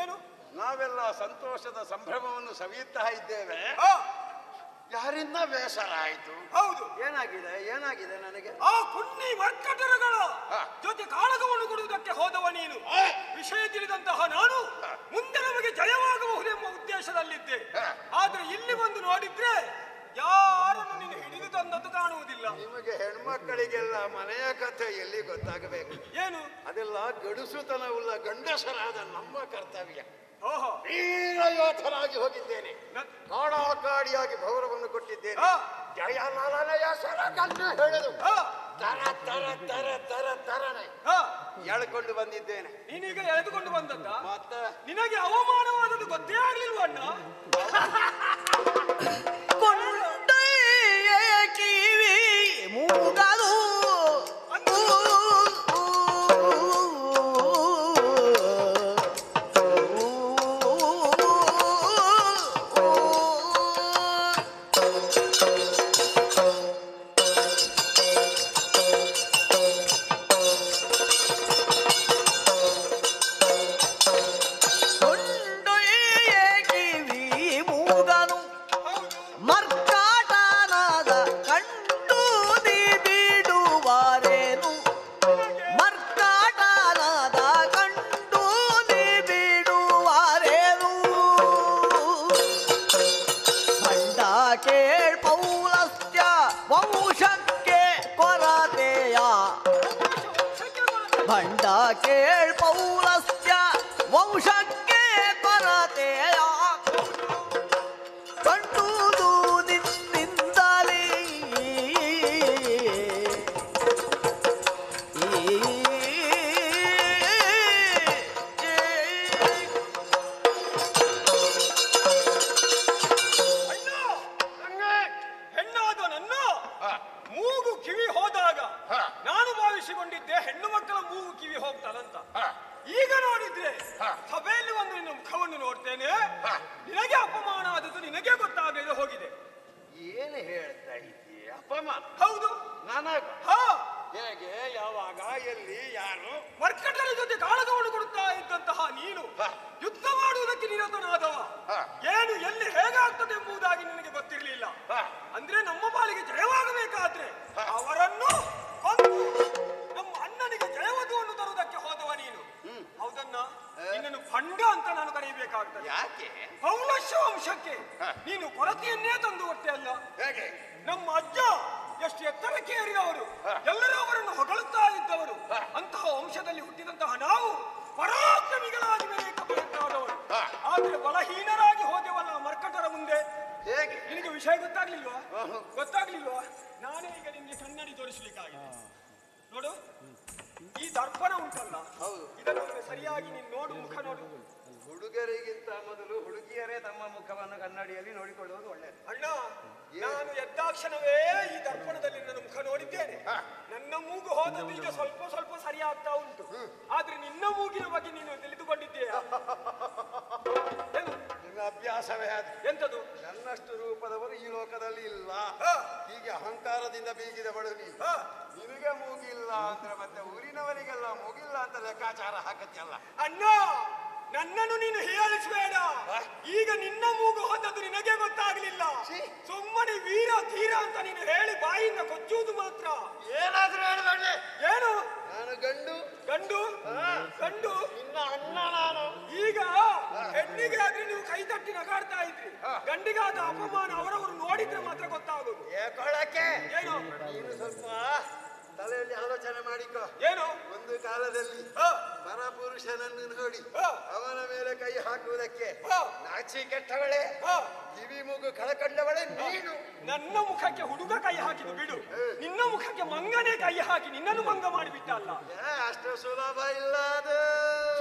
ಏನು? ನಾವೆಲ್ಲ ಸಂತೋಷದ ಸಂಭ್ರಮವನ್ನು ಸವಿಯುತ್ತಾ ಇದ್ದೇವೆ. ಯಾರಿಂದ ಬೇಸರ ಆಯ್ತು ಹೌದು. ಏನಾಗಿದೆ? ಏನಾಗಿದೆ ನನಗೆ? ಆ ಕುಣ್ಣಿ ಒಕ್ಕಟರಗಳ ಜೊತೆ ಕಾಳಗವನ್ನು ಕೊಡುವುದಕ್ಕೆ ಹೋದವ ನೀನು. ವಿಷಯ ತಿಳಿದಂತಹ ನಾನು ಮುಂದೆ ನಮಗೆ ಜಯವಾಗಬಹುದೆಂಬ ಉದ್ದೇಶದಲ್ಲಿದ್ದೆ. ಆದ್ರೆ ಇಲ್ಲಿ ಬಂದು ನೋಡಿದ್ರೆ ಯಾರನ್ನು ನೀನು ತಂದದ್ದು ಕಾಣುವುದಿಲ್ಲ. ನಿಮಗೆ ಹೆಣ್ಮಕ್ಕಳಿಗೆಲ್ಲ ಮನೆಯ ಕಥೆ ಎಲ್ಲಿ ಗೊತ್ತಾಗಬೇಕು? ಏನು? ಅದೆಲ್ಲ ಗಡುಸುತನವುಳ್ಳ ಗಂಡಸರಾದ ನಮ್ಮ ಕರ್ತವ್ಯ. ವೀರಯೋಧನಾಗಿ ಹೋಗಿದ್ದೇನೆ. ಕಾಡಾಕಾಡಿಯಾಗಿ ಭೌರವನ್ನು ಕೊಟ್ಟಿದ್ದೇನೆ. ಜಯಲಾಲನಯ ಸರ ಕಂಡು ಹೇಳಿದು ತರ ತರ ತರ ತರ ತರನೆ. ಎಳ್ಕೊಂಡು ಬಂದಿದ್ದೇನೆ. ನೀನೀಗ ಎಳೆದುಕೊಂಡು ಬಂದದ್ದ? ಮತ್ತೆ? ನಿನಗೆ ಅವಮಾನವಾದದ್ದು ಗೊತ್ತೇ ಆಗಿಲ್ವಣ್ಣ lugar do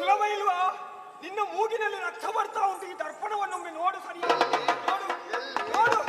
ಸುಲಭ ಇಲ್ವಾ? ನಿನ್ನ ಮೂಗಿನಲ್ಲಿ ರಕ್ತ ಬರ್ತಾ ಉಂಟು. ಈ ದರ್ಪಣವನ್ನೊಮ್ಮೆ ನೋಡು ಸರಿಯಾಗಿ ನೋಡು ನೋಡು.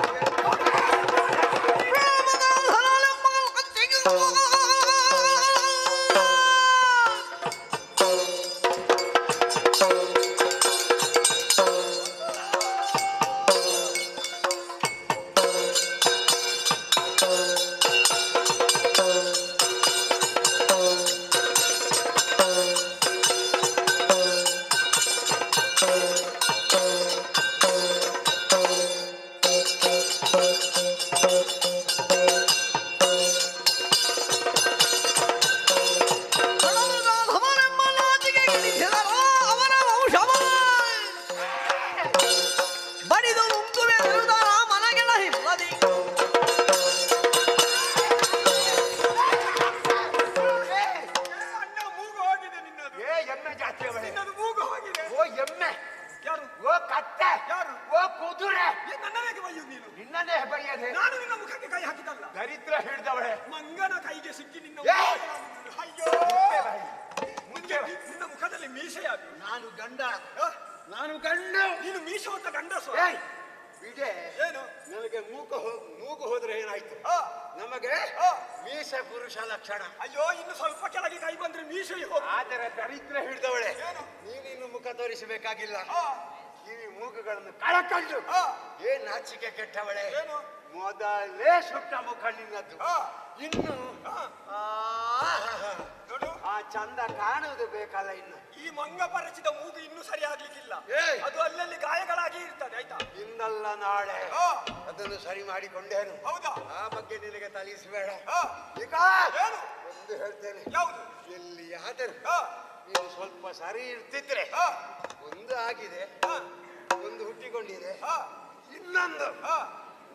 ಅದನ್ನು ಸರಿ ಮಾಡಿಕೊಂಡೇನು? ಹೌದಾ? ಆ ಬಗ್ಗೆ ನಿನಗೆ ತಲಿಸಬೇಡ. ಒಂದು ಹೇಳ್ತೇನೆ. ಹೌದು ಎಲ್ಲಿಯಾದರೂ ಆ, ನೀನು ಸ್ವಲ್ಪ ಸರಿ ಇರ್ತಿದ್ರೆ ಒಂದು ಆಗಿದೆ ಒಂದು ಹುಟ್ಟಿಕೊಂಡಿದೆ ಇನ್ನೊಂದು.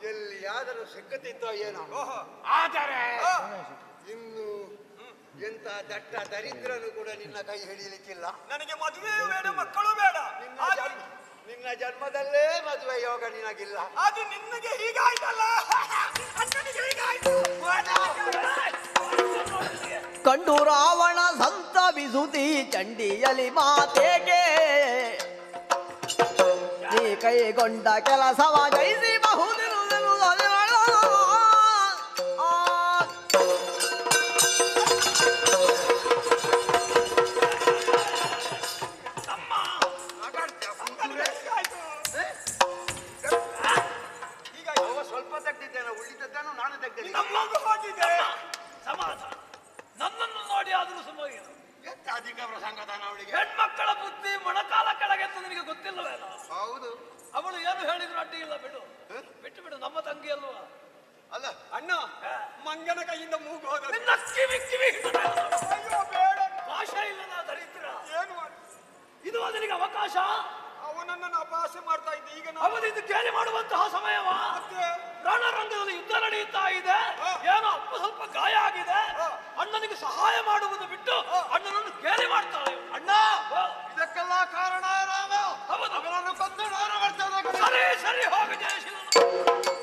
ಎಲ್ಲಿ ಎಲ್ಲಿಯಾದರೂ ಸಿಕ್ಕುತ್ತಿತ್ತೋ ಏನೋ. ಆದರೆ. ಇನ್ನು ಎಂತ ದಟ್ಟ ದರಿದ್ರನು ಕೂಡ ನಿನ್ನ ಕೈ ಹಿಡಿಯಲಿಕ್ಕಿಲ್ಲ ನನಗೆ ಮದುವೆ ಬೇಡ ಮಕ್ಕಳು ಬೇಡ. ನಿನ್ನ ಜನ್ಮದಲ್ಲೇ ಮದುವೆ ಯೋಗ ನಿನಗಿಲ್ಲ. ಅದು ನಿನ್ನಗೆ ಹೀಗಾಯ್ತಲ್ಲ. ಅಣ್ಣನಿಗೆ ಹೀಗಾಯ್ತು. ಕಂಡು ರಾವಣ ಸಂತ ಬಿಸುತಿ ಚಂಡಿಯಲಿ ಮಾತೆಗೆ. ನೀ ಕೈಗೊಂಡ ಕೆಲಸವ ಜಯಿಸಿ ಬಹುದಿರುವುದಿರುವುದಲ್ಲ. ಉಳಿದದ್ದನ್ನು ನಾನು ತೆಗ್ದಿಲ್ಲ ನಮ್ಮಂಗ ಹೋಗಿದೆ ಸಮಾಧಾನ. ನನ್ನನ್ನು ನೋಡಿ ಆದರೂ ಸುಮ್ಮನೆ ಎಂತ ಅಧಿಕ ಪ್ರಸಂಗದಾನ ಅವಳಿಗೆ? ಹೆಣ್ಮಕ್ಕಳ ಬುದ್ಧಿ ಮೊಣಕಾಲ ಕೆಳಗೆ ಅಂತ ನಿನಗೆ ಗೊತ್ತಿಲ್ಲವೇನೋ ಹೌದು. ಅವಳು ಏನು ಹೇಳಿದ್ರು ಅಡ್ಡಿ ಇಲ್ಲ ಬಿಡು. ಬಿಟ್ಟು ಬಿಡು ನಮ್ಮ ತಂಗಿ ಅಲ್ವಾ? ಅಲ್ಲ ಅಣ್ಣ ಮಂಗನ ಕೈಯಿಂದ ಮೂಗು ಹೋದ ನಿನ್ನ ಕಿವಿ ಕಿವಿ ಅಯ್ಯೋ ಬೇಡ. ಭಾಷೆ ಇಲ್ಲದ ದರಿದ್ರ. ಏನು ಇದು ಅದನಿಗೆ ಅವಕಾಶ? ಅವನನ್ನು ಅಪಹಾಸ್ಯ ಮಾಡ್ತಾ ಇದ್ದೆ ಈಗ ನಾವು ಇದು ಕೇಳಿ ಮಾಡುವಂತಹ ಸಮಯವ? ರಣರಂಗದಲ್ಲಿ ಯುದ್ಧ ನಡೆಯುತ್ತಾ ಇದೆ. ಏನೋ ಅಪ್ಪ ಸ್ವಲ್ಪ ಗಾಯ ಆಗಿದೆ. ಅಣ್ಣನಿಗೆ ಸಹಾಯ ಮಾಡುವುದು ಬಿಟ್ಟು ಅಣ್ಣನನ್ನು ಕೇಳಿ ಮಾಡ್ತಾಳೆ. ಅಣ್ಣ ಇದಕ್ಕೆಲ್ಲ ಕಾರಣ ರಾಮ. ಅವನನ್ನು ಸರಿ ಸರಿ ಹೋಗಿ ಜಯಶೀಲನು.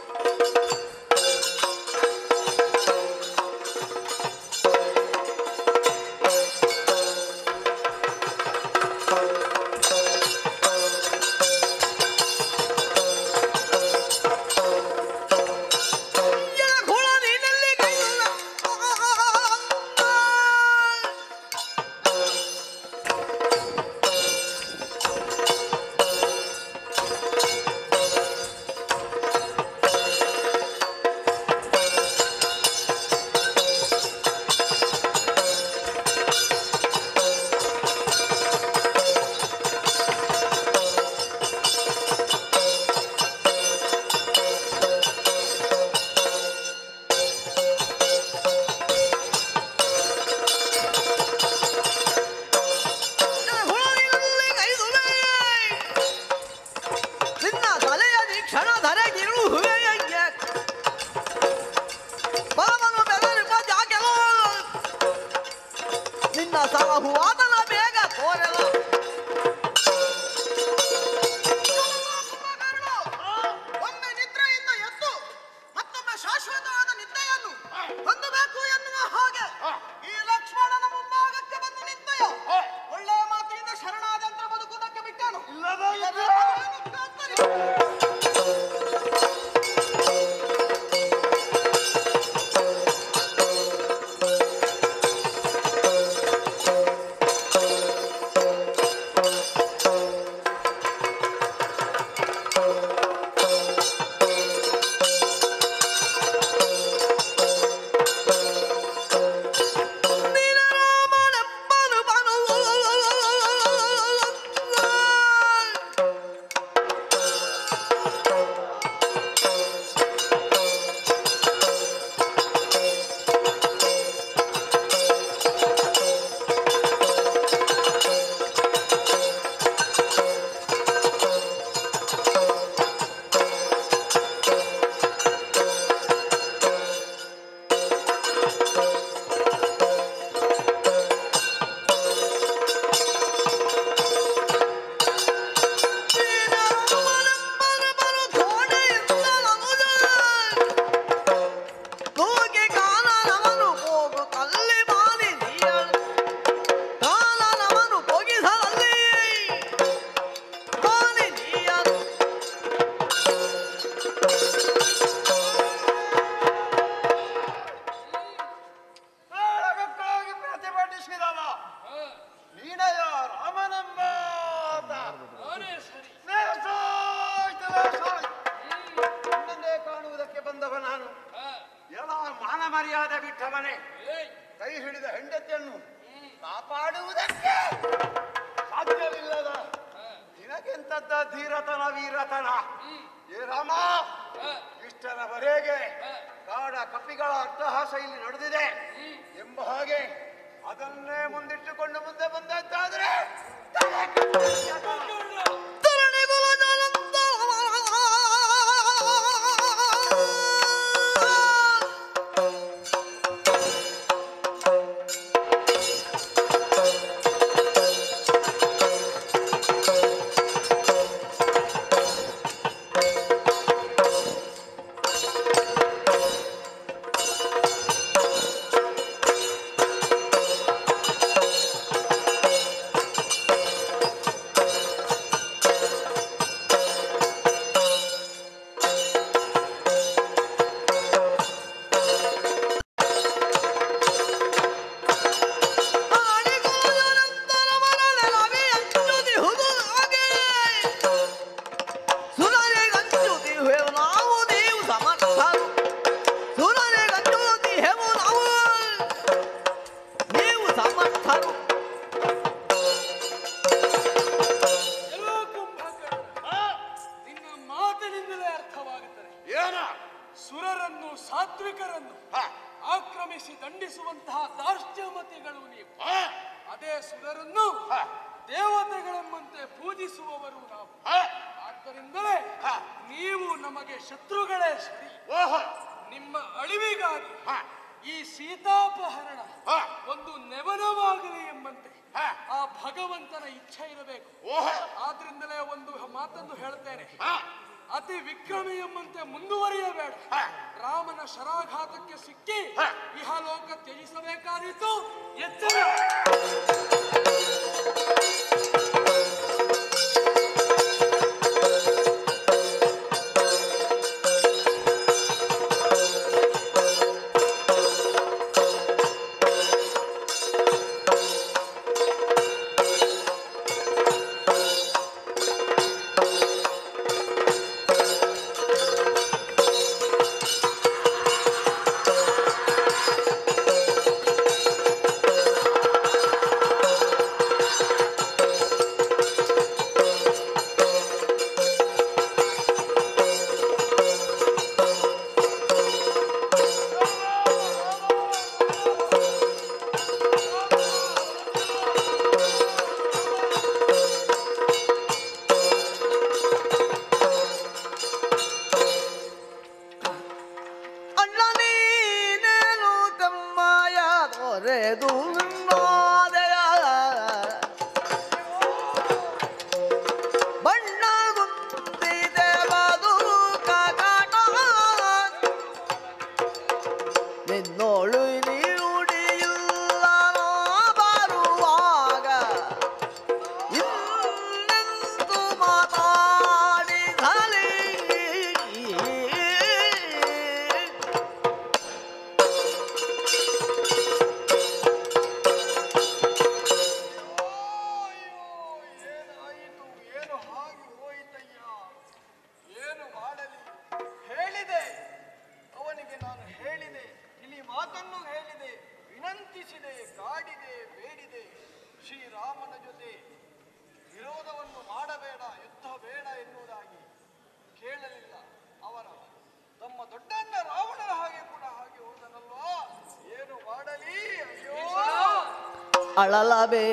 அழலவே